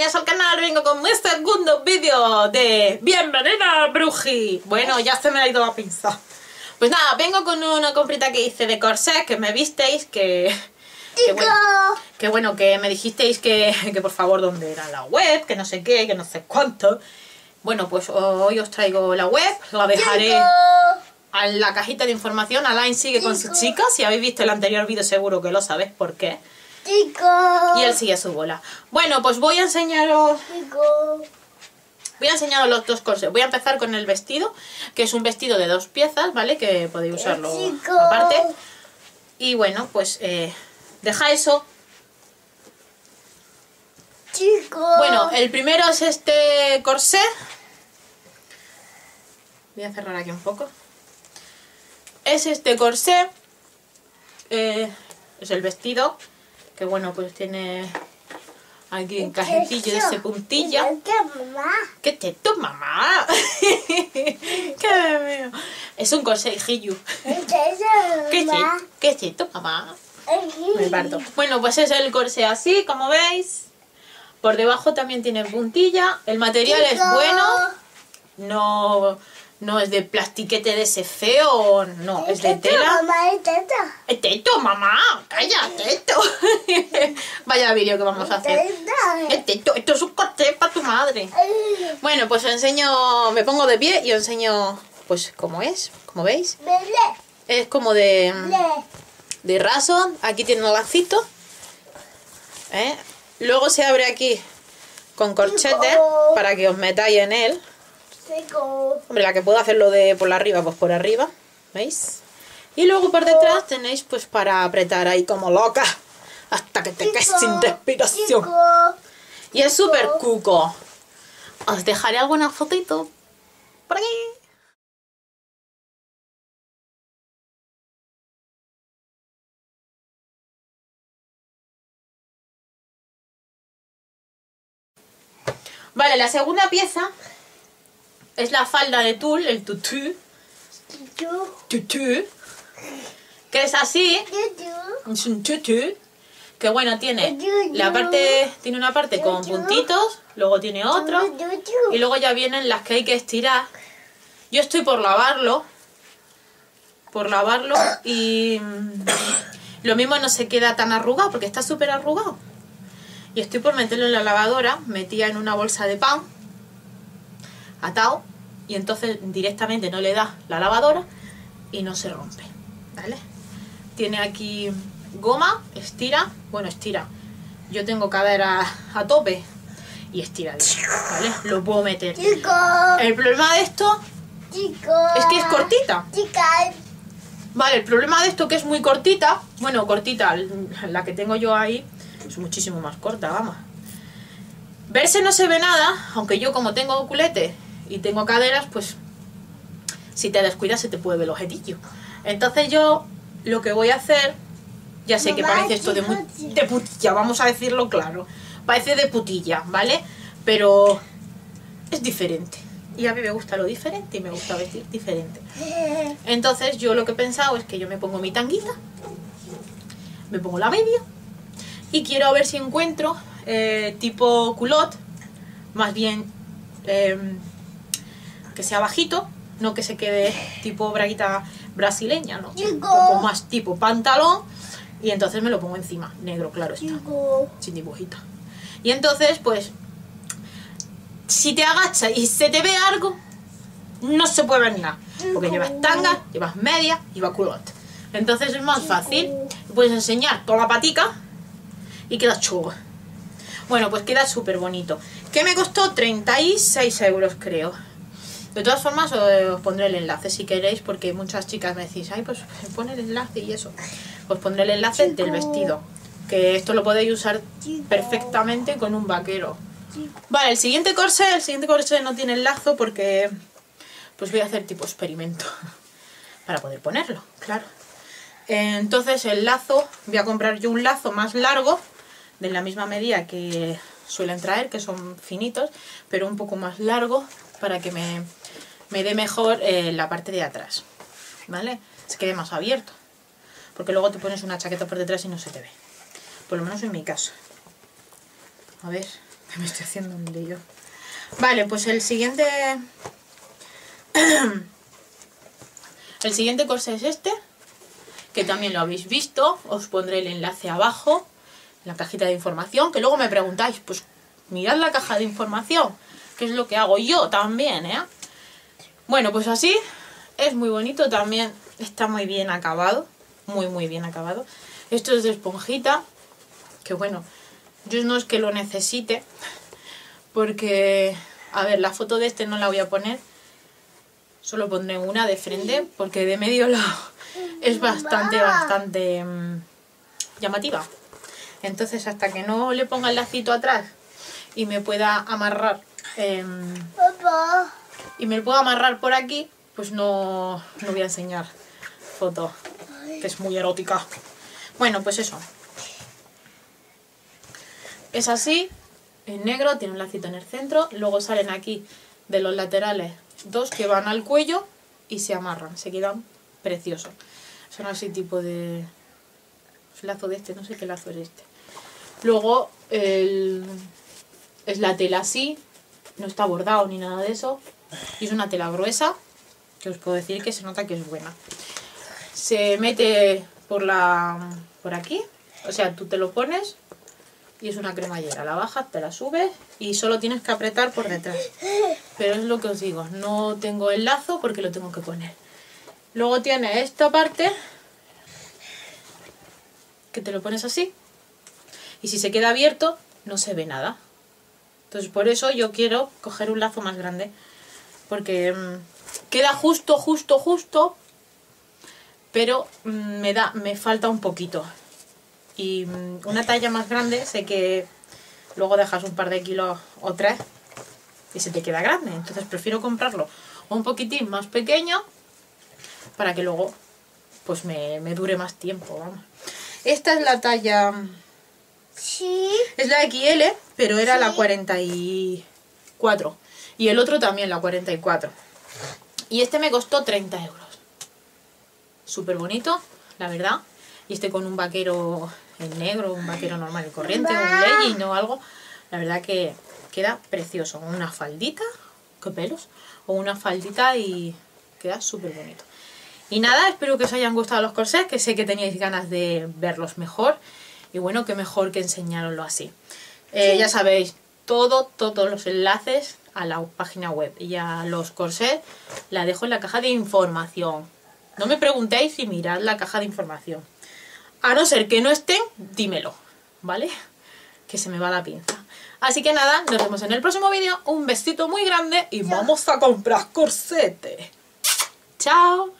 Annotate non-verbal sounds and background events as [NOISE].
bienvenidos al canal, vengo con mi segundo vídeo de Bienvenida Bruji. Bueno, ya se me ha ido la pinza. Pues nada, vengo con una comprita que hice de corsé, que me visteis, que... Que bueno, que bueno, que me dijisteis que, que por favor dónde era la web, que no sé qué, que no sé cuánto. Bueno, pues hoy os traigo la web, la dejaré en la cajita de información. Alain sigue con sus chicas, si habéis visto el anterior vídeo seguro que lo sabéis por qué y él sigue su bola. Bueno, pues voy a enseñaros... Voy a enseñaros los dos corsés. Voy a empezar con el vestido, que es un vestido de dos piezas, ¿vale? Que podéis usarlo aparte. Y bueno, pues eh, deja eso. Bueno, el primero es este corsé. Voy a cerrar aquí un poco. Es este corsé. Eh, es el vestido que bueno, pues tiene aquí en cajetillo de ese puntilla. ¿Qué teto, mamá? ¿Qué Es [LAUGHS] un corsé, ¿Qué ¿Qué teto, mamá? Me parto. Bueno, pues es el corsé así, como veis. Por debajo también tiene puntilla. El material es bueno. No no es de plastiquete de ese feo, no, es, de tela. Mamá, es teto. Es teto, mamá, calla, teto. [LAUGHS] Vaya vídeo que vamos a hacer. Es teto, esto es un corte para tu madre. Bueno, pues os enseño, me pongo de pie y os enseño, pues, cómo es, como veis. Es como de, de raso, aquí tiene un lacito. ¿eh? Luego se abre aquí con corchete para que os metáis en él. Hombre, la que puedo hacerlo de por arriba, pues por arriba. ¿Veis? Y luego por detrás tenéis pues para apretar ahí como loca. Hasta que te quedes sin respiración. Y es súper cuco. Os dejaré alguna fotito por aquí. Vale, la segunda pieza es la falda de tul, el tutú. Tutú. Que es así. Es un tutú. Que bueno, tiene la parte, tiene una parte con puntitos, luego tiene otro. Y luego ya vienen las que hay que estirar. Yo estoy por lavarlo. Por lavarlo y lo mismo no se queda tan arrugado porque está súper arrugado. Y estoy por meterlo en la lavadora, metía en una bolsa de pan, atado, y entonces directamente no le da la lavadora y no se rompe, ¿vale? Tiene aquí goma, estira, bueno, estira. Yo tengo cadera a tope y estira, ¿vale? Lo puedo meter. El problema de esto es que es cortita. Vale, el problema de esto que es muy cortita, bueno, cortita, la que tengo yo ahí es muchísimo más corta, vamos. Verse no se ve nada, aunque yo como tengo culete y tengo caderas, pues si te descuidas se te puede ver el objetillo. Entonces yo lo que voy a hacer, ya sé que parece esto de, de putilla, vamos a decirlo claro, parece de putilla, ¿vale? Pero es diferente. Y a mí me gusta lo diferente y me gusta vestir diferente. Entonces yo lo que he pensado es que yo me pongo mi tanguita, me pongo la media y quiero ver si encuentro eh, tipo culot, más bien em, que sea bajito, no que se quede tipo braguita brasileña, no, un poco más tipo pantalón y entonces me lo pongo encima, negro, claro está, sin dibujito. Y entonces, pues, si te agachas y se te ve algo, no se puede ver nada, porque llevas tanga, llevas media, llevas culot. Entonces es más fácil, puedes enseñar toda la patica y queda chulo. Bueno, pues queda súper bonito. ¿Qué me costó? 36 euros creo. De todas formas os pondré el enlace si queréis porque muchas chicas me decís, ay pues pon el enlace y eso. Os pondré el enlace del vestido. Que esto lo podéis usar perfectamente con un vaquero. Vale, el siguiente corsé, el siguiente corsé no tiene el lazo porque pues voy a hacer tipo experimento [LAUGHS] para poder ponerlo, claro. Entonces el lazo, voy a comprar yo un lazo más largo de la misma medida que suelen traer, que son finitos, pero un poco más largo para que me, dé mejor eh, la parte de atrás, ¿vale? Se quede más abierto, porque luego te pones una chaqueta por detrás y no se te ve, por lo menos en mi caso. A ver, [LAUGHS] Me estoy haciendo un lío. Vale, pues el siguiente... [CLEARS THROAT] el siguiente corsé es este, que también lo habéis visto. Os pondré el enlace abajo, en la cajita de información, que luego me preguntáis, pues mirad la caja de información, que es lo que hago yo también, ¿eh? Bueno, pues así es muy bonito también, está muy bien acabado, muy muy bien acabado. Esto es de esponjita, que bueno, yo no es que lo necesite, porque, a ver, la foto de este no la voy a poner, solo pondré una de frente, porque de medio lado [LAUGHS] es bastante, bastante mm, llamativa. Entonces, hasta que no le ponga el lacito atrás y me pueda amarrar, em, y me pueda amarrar por aquí, pues no, no voy a enseñar foto, que es muy erótica. Bueno, pues eso. Es así, en negro, tiene un lacito en el centro, luego salen aquí de los laterales dos que van al cuello y se amarran, se quedan preciosos. Son así tipo de lazo de este, no sé qué lazo es este. Luego el, es la tela así, no está bordado ni nada de eso. Y es una tela gruesa, que os puedo decir que se nota que es buena. Se mete por la por aquí, o sea, tú te lo pones y es una cremallera. La bajas, te la subes y solo tienes que apretar por detrás. Pero es lo que os digo, no tengo el lazo porque lo tengo que poner. Luego tiene esta parte que te lo pones así y si se queda abierto no se ve nada. Entonces por eso yo quiero coger un lazo más grande porque mm, queda justo, justo, justo, pero mm, me da, me falta un poquito. Y mm, una talla más grande, sé que luego dejas un par de kilos o tres y se te queda grande. Entonces prefiero comprarlo un poquitín más pequeño para que luego pues me, dure más tiempo. Vamos. Esta es la talla... Sí. Es la XL, pero era la 44. Y el otro también, la 44. Y este me costó 30 euros. Súper bonito, la verdad. Y este con un vaquero en negro, un vaquero normal y corriente, un legging o algo. La verdad que queda precioso. Una faldita, qué pelos. O una faldita y queda súper bonito. Y nada, espero que os hayan gustado los corsés, que sé que teníais ganas de verlos mejor. Y bueno, qué mejor que enseñaroslo así. Eh, ya sabéis, todo, todos los enlaces a la página web y a los corsés la dejo en la caja de información. No me preguntéis si mirad la caja de información. A no ser que no estén, dímelo, ¿vale? Que se me va la pinza. Así que nada, nos vemos en el próximo vídeo. Un besito muy grande y vamos a comprar corsete. ¡Chao!